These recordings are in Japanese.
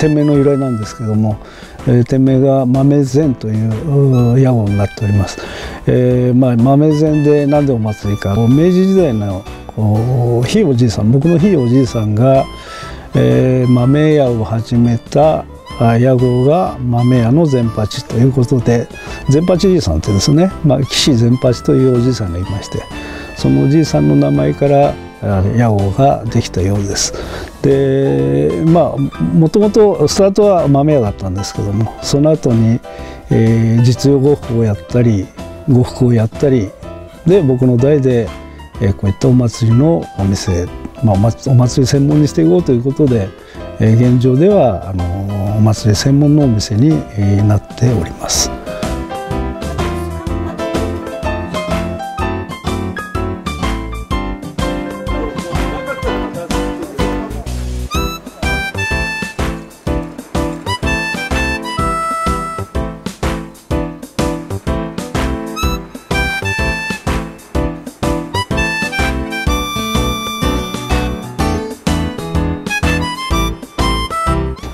店名の由来なんですけども、えー、店名が豆膳という屋号になっております、えーまあ、豆膳で何でお祭りか明治時代のひいおじいさん僕のひいおじいさんが、えー、豆屋を始めた屋号が豆屋の善八ということで善八じいさんってですね、まあ、岸善八というおじいさんがいましてそのおじいさんの名前から屋号ができたようです。でまあもともとスタートは豆屋だったんですけどもその後に、えー、実用呉服をやったり呉服をやったりで僕の代で、えー、こういったお祭りのお店、まあ、お祭り専門にしていこうということで、えー、現状ではあのお祭り専門のお店になっております。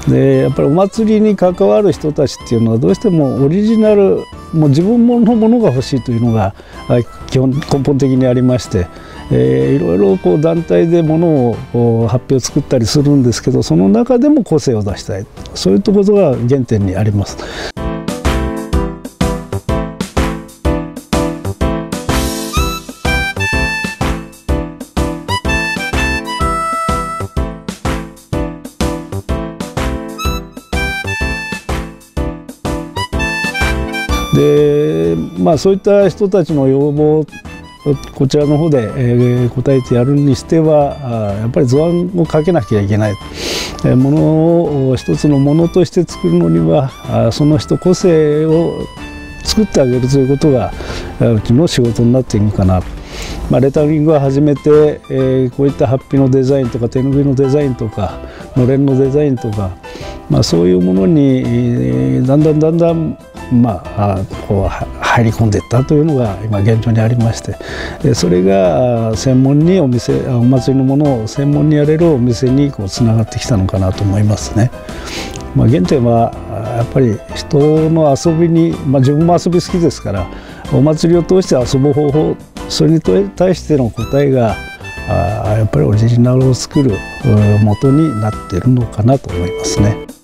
でやっぱりお祭りに関わる人たちっていうのはどうしてもオリジナルもう自分のものが欲しいというのが基本根本的にありまして、えー、いろいろこう団体でものを発表作ったりするんですけどその中でも個性を出したいそういうところが原点にあります。でまあそういった人たちの要望をこちらの方で、えー、答えてやるにしてはやっぱり図案をかけなきゃいけない、えー、ものを一つのものとして作るのにはあその人個性を作ってあげるということがうちの仕事になっていくかな。まあ、レタリングを始めて、えー、こういったハッピーのデザインとか手拭いのデザインとかのれんのデザインとか、まあ、そういうものに、えー、だんだんだんだんまあ、こう入り込んでいったというのが今現状にありましてそれが専門にお店お祭りのものを専門にやれるお店にこうつながってきたのかなと思いますね。まあ、原点はやっぱり人の遊びに、まあ、自分も遊び好きですからお祭りを通して遊ぶ方法それに対しての答えがあやっぱりオリジナルを作る元になっているのかなと思いますね。